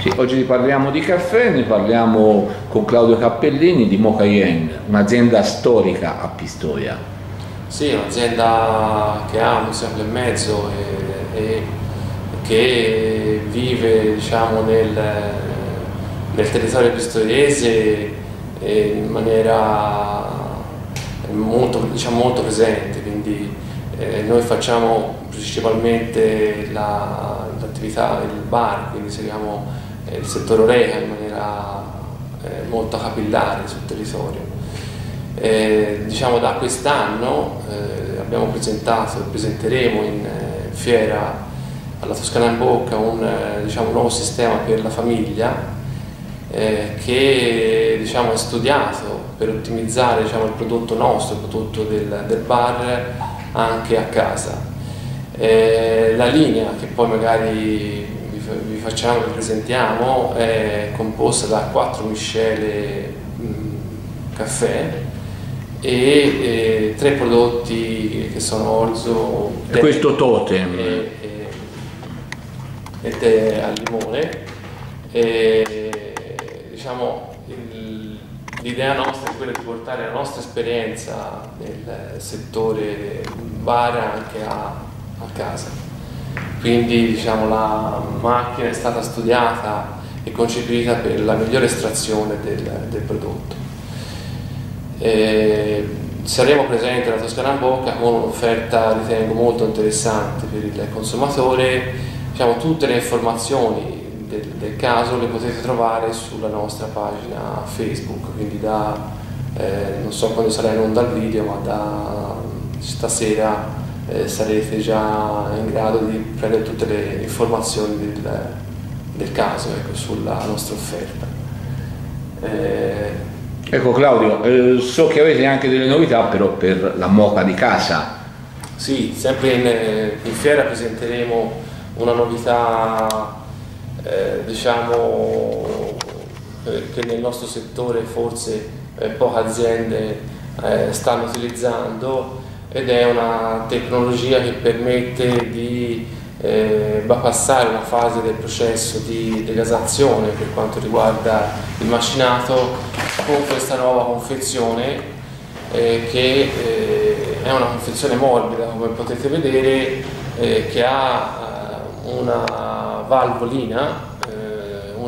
Sì, oggi parliamo di caffè, ne parliamo con Claudio Cappellini di Mocayen, un'azienda storica a Pistoia. Sì, un'azienda che ha un secolo e mezzo e, e che vive diciamo, nel, nel territorio pistoiese in maniera molto, diciamo, molto presente, quindi eh, noi facciamo principalmente l'attività la, del bar, quindi seguiamo il settore oreca in maniera eh, molto capillare sul territorio. Eh, diciamo da quest'anno eh, abbiamo presentato e presenteremo in eh, fiera alla Toscana in Bocca un diciamo, nuovo sistema per la famiglia che diciamo, è studiato per ottimizzare diciamo, il prodotto nostro, il prodotto del, del bar anche a casa. Eh, la linea che poi magari vi, facciamo, vi presentiamo, è composta da quattro miscele mh, caffè e eh, tre prodotti che sono orzo, tè, questo totem e, e, e tè al limone. E, diciamo, l'idea nostra è quella di portare la nostra esperienza nel settore bar anche a a casa. Quindi diciamo, la macchina è stata studiata e concepita per la migliore estrazione del, del prodotto. E saremo presenti alla Toscana Bocca con un'offerta ritengo molto interessante per il consumatore, diciamo, tutte le informazioni del, del, caso le potete trovare sulla nostra pagina Facebook, quindi da, eh, non so quando sarà in onda il video, ma da stasera eh, sarete già in grado di prendere tutte le informazioni del, del caso ecco, sulla nostra offerta. Eh, ecco Claudio, eh, so che avete anche delle novità però per la moca di casa. Sì, sempre in, in fiera presenteremo una novità eh, diciamo eh, che nel nostro settore forse eh, poche aziende stanno utilizzando ed è una tecnologia che permette di eh, bypassare una fase del processo di degasazione per quanto riguarda il macinato con questa nuova confezione eh, che eh, è una confezione morbida come potete vedere eh, che ha eh, una valvolina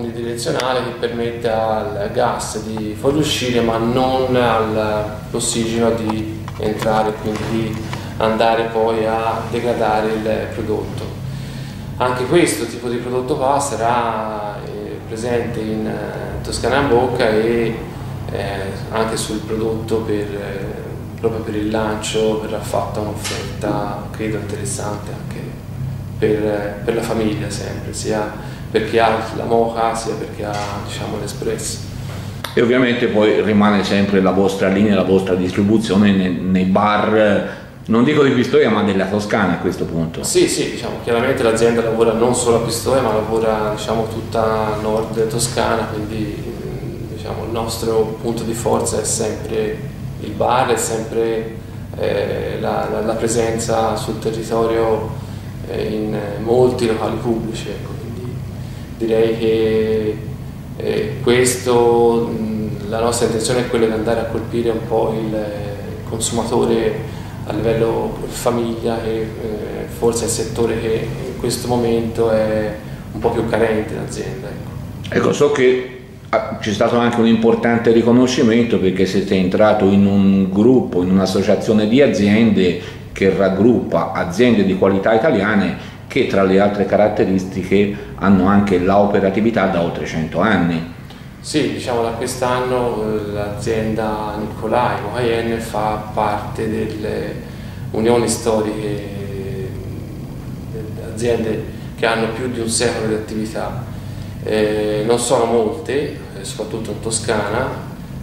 unidirezionale che permette al gas di fuoriuscire ma non all'ossigeno di entrare e quindi andare poi a degradare il prodotto. Anche questo tipo di prodotto qua sarà eh, presente in eh, Toscana in Bocca e eh, anche sul prodotto per, proprio per il lancio verrà fatta un'offerta credo interessante per, per, la famiglia sempre, sia per chi ha la moca sia per chi ha diciamo, l'espresso e ovviamente poi rimane sempre la vostra linea, la vostra distribuzione nei, nei bar non dico di Pistoia ma della Toscana a questo punto. Sì, sì, diciamo, chiaramente l'azienda lavora non solo a Pistoia ma lavora diciamo, tutta nord Toscana, quindi diciamo, il nostro punto di forza è sempre il bar, è sempre eh, la, la, la, presenza sul territorio in molti locali pubblici, ecco, quindi direi che eh, questo, la nostra intenzione è quella di andare a colpire un po' il consumatore a livello famiglia che eh, forse è il settore che in questo momento è un po' più carente l'azienda. Ecco. ecco, so che ah, c'è stato anche un importante riconoscimento perché siete entrato in un gruppo, in un'associazione di aziende che raggruppa aziende di qualità italiane che tra le altre caratteristiche hanno anche l'operatività da oltre 100 anni. Sì, diciamo da quest'anno eh, l'azienda Nicolai Mocayen fa parte delle unioni storiche delle aziende che hanno più di un secolo di attività. Eh, non sono molte, eh, soprattutto in Toscana,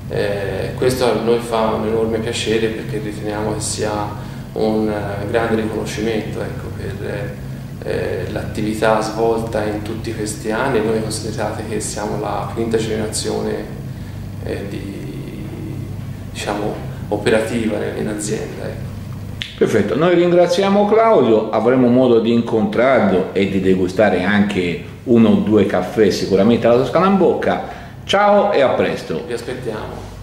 eh, questo a noi fa un enorme piacere perché riteniamo che sia un uh, grande riconoscimento ecco, per eh, l'attività svolta in tutti questi anni, noi considerate che siamo la quinta generazione eh, di, diciamo, operativa in azienda. Ecco. Perfetto, noi ringraziamo Claudio, avremo modo di incontrarlo e di degustare anche uno o due caffè sicuramente alla Toscana in bocca. Ciao e a presto. Vi aspettiamo.